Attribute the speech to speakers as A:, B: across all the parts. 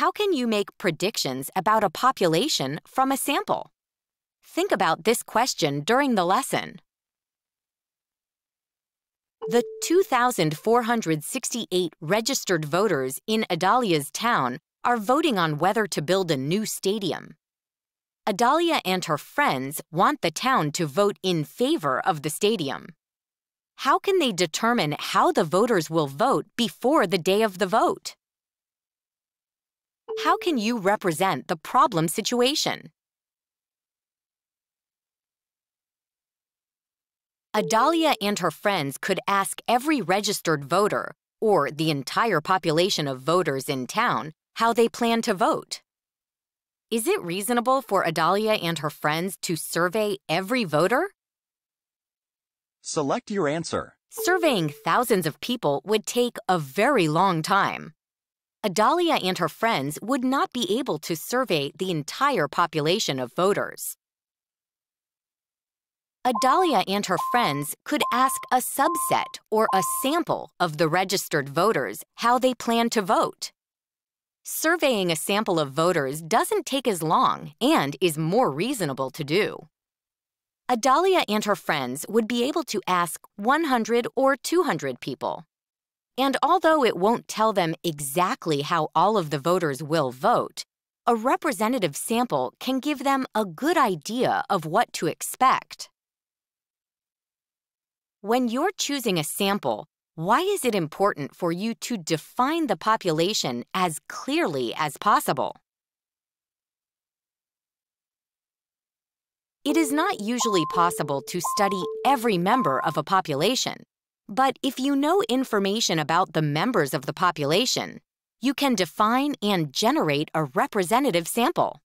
A: How can you make predictions about a population from a sample? Think about this question during the lesson. The 2,468 registered voters in Adalia's town are voting on whether to build a new stadium. Adalia and her friends want the town to vote in favor of the stadium. How can they determine how the voters will vote before the day of the vote? How can you represent the problem situation? Adalia and her friends could ask every registered voter, or the entire population of voters in town, how they plan to vote. Is it reasonable for Adalia and her friends to survey every voter?
B: Select your answer.
A: Surveying thousands of people would take a very long time. Adalia and her friends would not be able to survey the entire population of voters. Adalia and her friends could ask a subset or a sample of the registered voters how they plan to vote. Surveying a sample of voters doesn't take as long and is more reasonable to do. Adalia and her friends would be able to ask 100 or 200 people. And although it won't tell them exactly how all of the voters will vote, a representative sample can give them a good idea of what to expect. When you're choosing a sample, why is it important for you to define the population as clearly as possible? It is not usually possible to study every member of a population. But if you know information about the members of the population, you can define and generate a representative sample.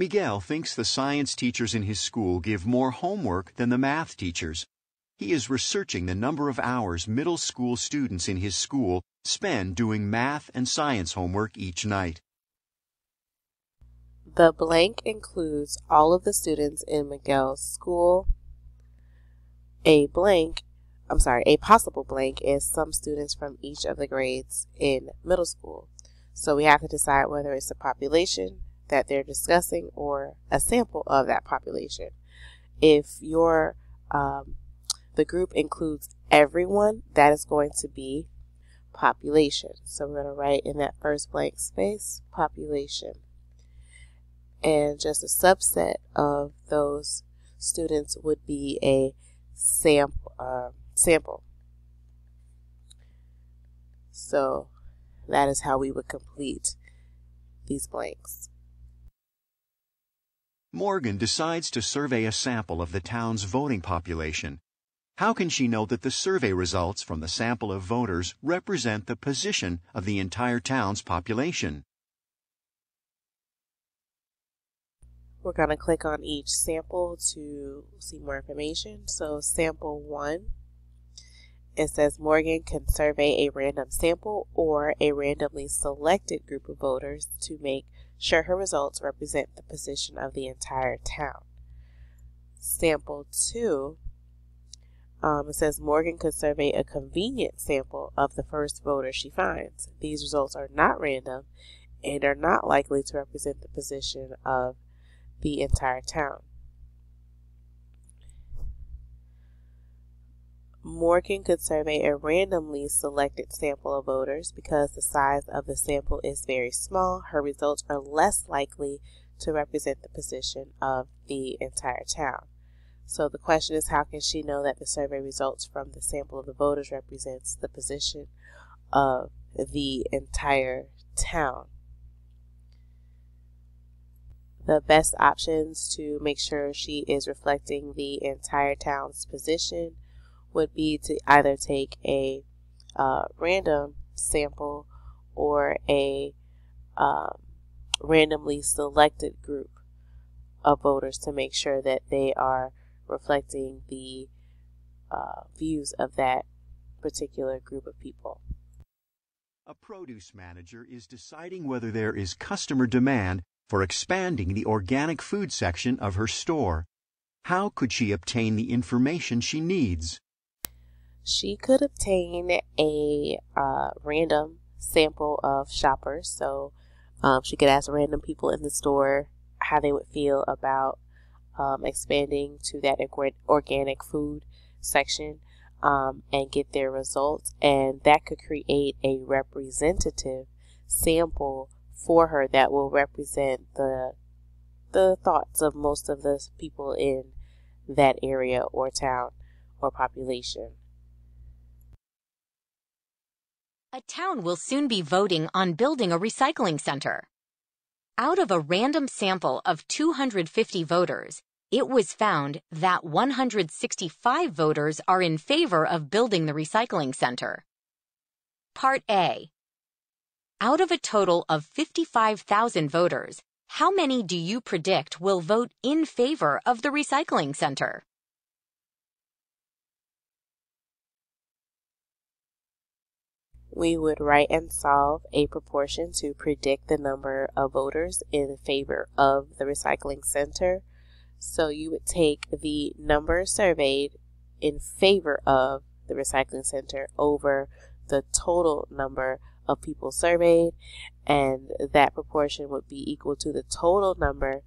B: Miguel thinks the science teachers in his school give more homework than the math teachers. He is researching the number of hours middle school students in his school spend doing math and science homework each night.
C: The blank includes all of the students in Miguel's school. A blank, I'm sorry, a possible blank is some students from each of the grades in middle school. So we have to decide whether it's the population that they're discussing or a sample of that population. If your um, the group includes everyone. That is going to be population. So we're going to write in that first blank space, population. And just a subset of those students would be a sample. Uh, sample. So that is how we would complete these blanks.
B: Morgan decides to survey a sample of the town's voting population. How can she know that the survey results from the sample of voters represent the position of the entire town's population?
C: We're going to click on each sample to see more information. So sample 1, it says Morgan can survey a random sample or a randomly selected group of voters to make sure her results represent the position of the entire town. Sample 2 um, it says Morgan could survey a convenient sample of the first voter she finds. These results are not random and are not likely to represent the position of the entire town. Morgan could survey a randomly selected sample of voters because the size of the sample is very small. Her results are less likely to represent the position of the entire town. So the question is how can she know that the survey results from the sample of the voters represents the position of the entire town? The best options to make sure she is reflecting the entire town's position would be to either take a uh, random sample or a um, randomly selected group of voters to make sure that they are reflecting the uh, views of that particular group of people.
B: A produce manager is deciding whether there is customer demand for expanding the organic food section of her store. How could she obtain the information she needs?
C: She could obtain a uh, random sample of shoppers. So um, she could ask random people in the store how they would feel about um, expanding to that organic food section um, and get their results. And that could create a representative sample for her that will represent the the thoughts of most of the people in that area or town or population.
A: A town will soon be voting on building a recycling center. Out of a random sample of 250 voters, it was found that 165 voters are in favor of building the recycling center. Part A. Out of a total of 55,000 voters, how many do you predict will vote in favor of the recycling center?
C: We would write and solve a proportion to predict the number of voters in favor of the recycling center. So you would take the number surveyed in favor of the recycling center over the total number of people surveyed, and that proportion would be equal to the total number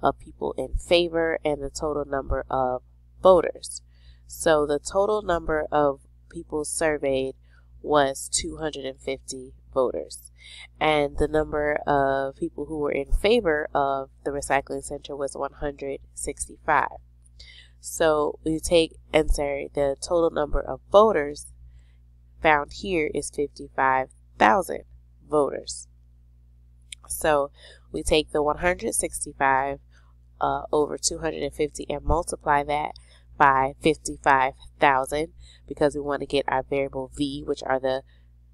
C: of people in favor and the total number of voters. So the total number of people surveyed was 250 voters. And the number of people who were in favor of the recycling center was 165. So we take and say the total number of voters found here is 55,000 voters. So we take the 165 uh, over 250 and multiply that by 55,000 because we want to get our variable V, which are the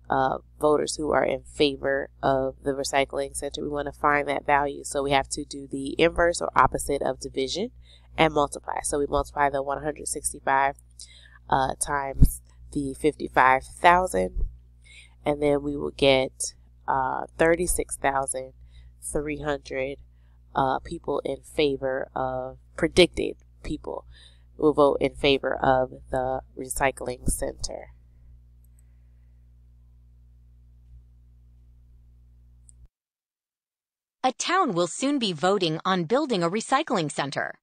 C: uh, voters who are in favor of the recycling center. We want to find that value. So we have to do the inverse or opposite of division and multiply. So we multiply the 165 uh, times the 55,000 and then we will get uh, 36,300 uh, people in favor of predicted people will vote in favor of the recycling center.
A: A town will soon be voting on building a recycling center.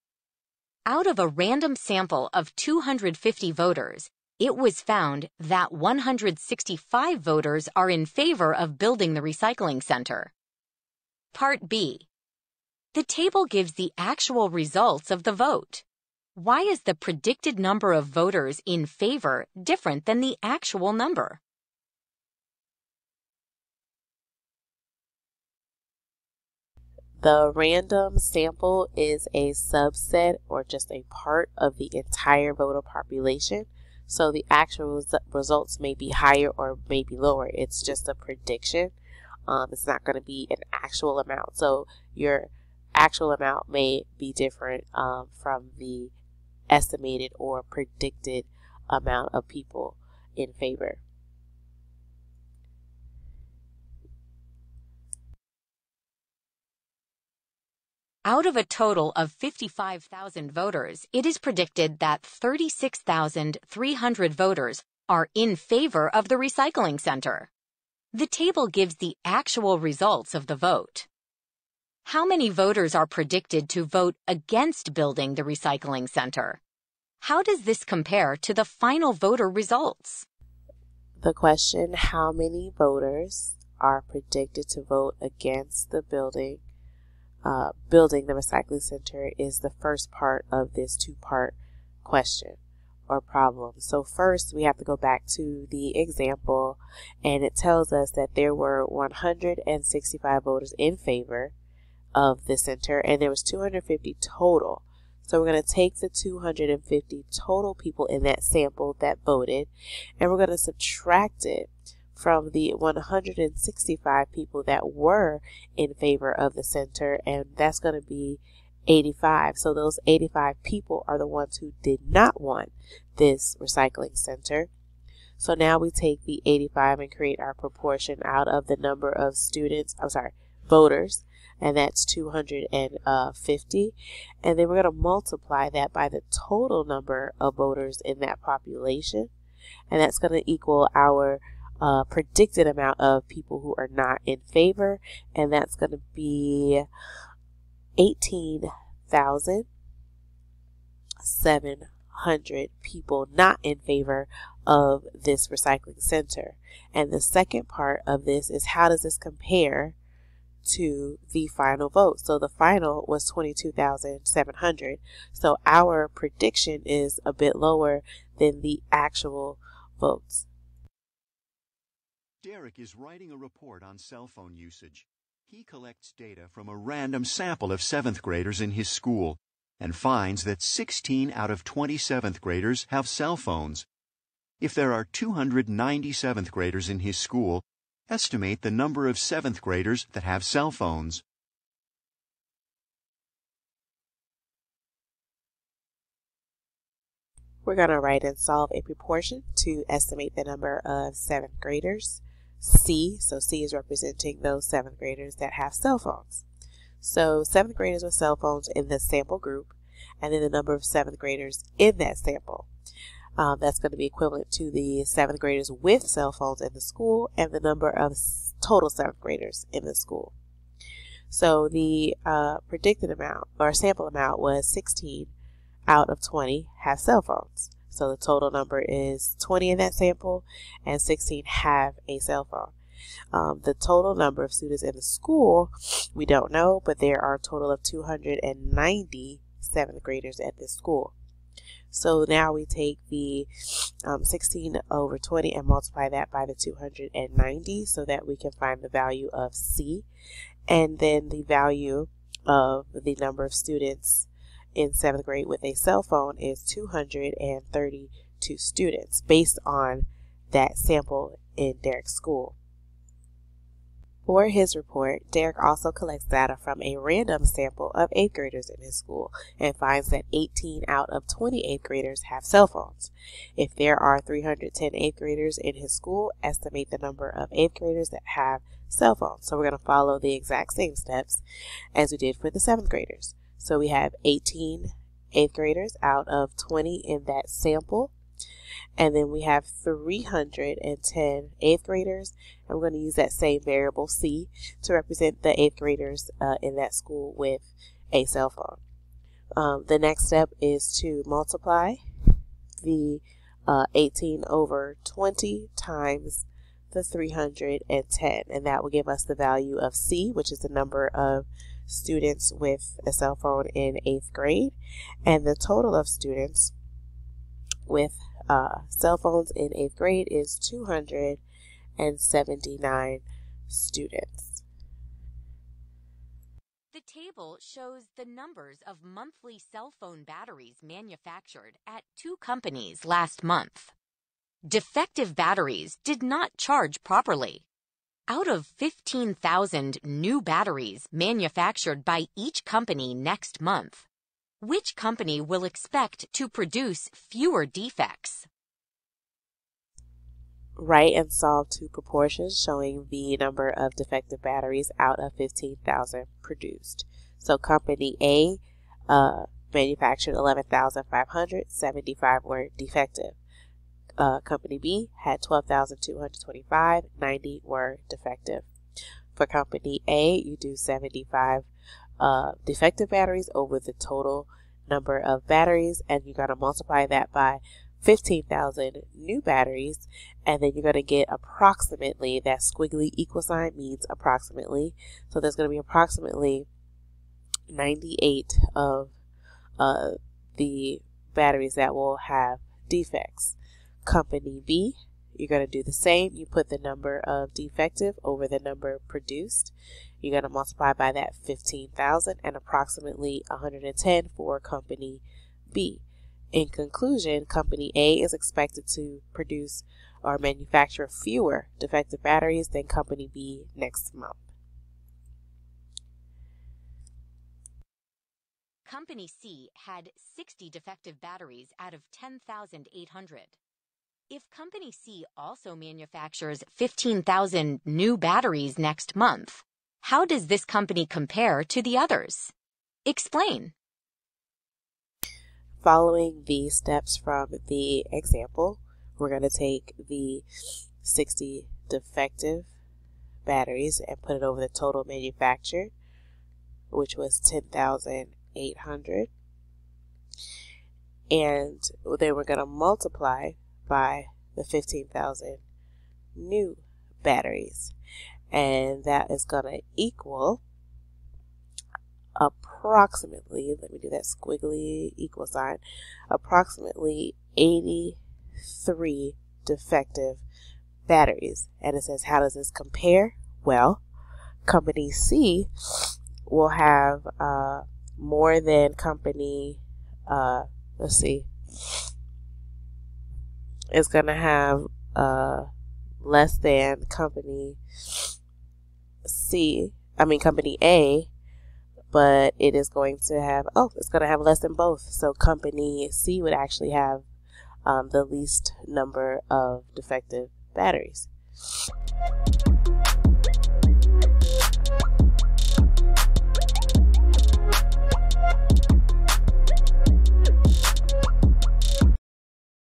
A: Out of a random sample of 250 voters, it was found that 165 voters are in favor of building the recycling center. Part B. The table gives the actual results of the vote. Why is the predicted number of voters in favor different than the actual number?
C: The random sample is a subset or just a part of the entire voter population. So the actual results may be higher or may be lower. It's just a prediction. Um, it's not going to be an actual amount. So your actual amount may be different um, from the estimated or predicted amount of people in favor.
A: Out of a total of 55,000 voters, it is predicted that 36,300 voters are in favor of the recycling center. The table gives the actual results of the vote. How many voters are predicted to vote against building the recycling center? How does this compare to the final voter results?
C: The question, how many voters are predicted to vote against the building, uh, building the recycling center is the first part of this two-part question or problem. So first we have to go back to the example and it tells us that there were 165 voters in favor of the center and there was 250 total. So we're going to take the 250 total people in that sample that voted and we're going to subtract it from the 165 people that were in favor of the center, and that's going to be 85. So those 85 people are the ones who did not want this recycling center. So now we take the 85 and create our proportion out of the number of students, I'm sorry, voters, and that's 250. And then we're going to multiply that by the total number of voters in that population. And that's going to equal our uh, predicted amount of people who are not in favor. And that's going to be 18,700 people not in favor of this recycling center. And the second part of this is how does this compare to the final vote? So the final was 22,700. So our prediction is a bit lower than the actual votes.
B: Derek is writing a report on cell phone usage. He collects data from a random sample of 7th graders in his school and finds that 16 out of 20 7th graders have cell phones. If there are 290 7th graders in his school, estimate the number of 7th graders that have cell phones.
C: We're going to write and solve a proportion to estimate the number of 7th graders. C, so C is representing those 7th graders that have cell phones. So 7th graders with cell phones in the sample group, and then the number of 7th graders in that sample. Um, that's going to be equivalent to the 7th graders with cell phones in the school and the number of total 7th graders in the school. So the uh, predicted amount or sample amount was 16 out of 20 have cell phones. So the total number is 20 in that sample and 16 have a cell phone. Um, the total number of students in the school, we don't know, but there are a total of 290 seventh graders at this school. So now we take the um, 16 over 20 and multiply that by the 290 so that we can find the value of C. And then the value of the number of students in seventh grade with a cell phone is 232 students based on that sample in Derek's school. For his report, Derek also collects data from a random sample of 8th graders in his school and finds that 18 out of 20 8th graders have cell phones. If there are 310 8th graders in his school, estimate the number of 8th graders that have cell phones. So we're going to follow the exact same steps as we did for the 7th graders. So we have 18 8th graders out of 20 in that sample. And then we have 310 8th graders. And we're going to use that same variable C to represent the 8th graders uh, in that school with a cell phone. Um, the next step is to multiply the uh, 18 over 20 times the 310 and that will give us the value of C which is the number of students with a cell phone in eighth grade, and the total of students with uh, cell phones in eighth grade is 279 students.
A: The table shows the numbers of monthly cell phone batteries manufactured at two companies last month. Defective batteries did not charge properly. Out of 15,000 new batteries manufactured by each company next month, which company will expect to produce fewer defects?
C: Write and solve two proportions showing the number of defective batteries out of 15,000 produced. So company A uh, manufactured 11,500, 75 were defective uh, Company B had 12,225, 90 were defective. For Company A, you do 75 uh, defective batteries over the total number of batteries, and you're going to multiply that by 15,000 new batteries, and then you're going to get approximately, that squiggly equal sign means approximately, so there's going to be approximately 98 of uh, the batteries that will have defects company B, you're going to do the same. You put the number of defective over the number produced. You're going to multiply by that 15,000 and approximately 110 for company B. In conclusion, company A is expected to produce or manufacture fewer defective batteries than company B next month.
A: Company C had 60 defective batteries out of 10,800. If Company C also manufactures 15,000 new batteries next month, how does this company compare to the others? Explain.
C: Following the steps from the example, we're going to take the 60 defective batteries and put it over the total manufactured, which was 10,800. And then we're going to multiply by the 15,000 new batteries. And that is going to equal approximately, let me do that squiggly equal sign, approximately 83 defective batteries. And it says, how does this compare? Well, company C will have uh, more than company, uh, let's see, it's going to have uh, less than company C, I mean company A, but it is going to have, oh, it's going to have less than both. So company C would actually have um, the least number of defective batteries.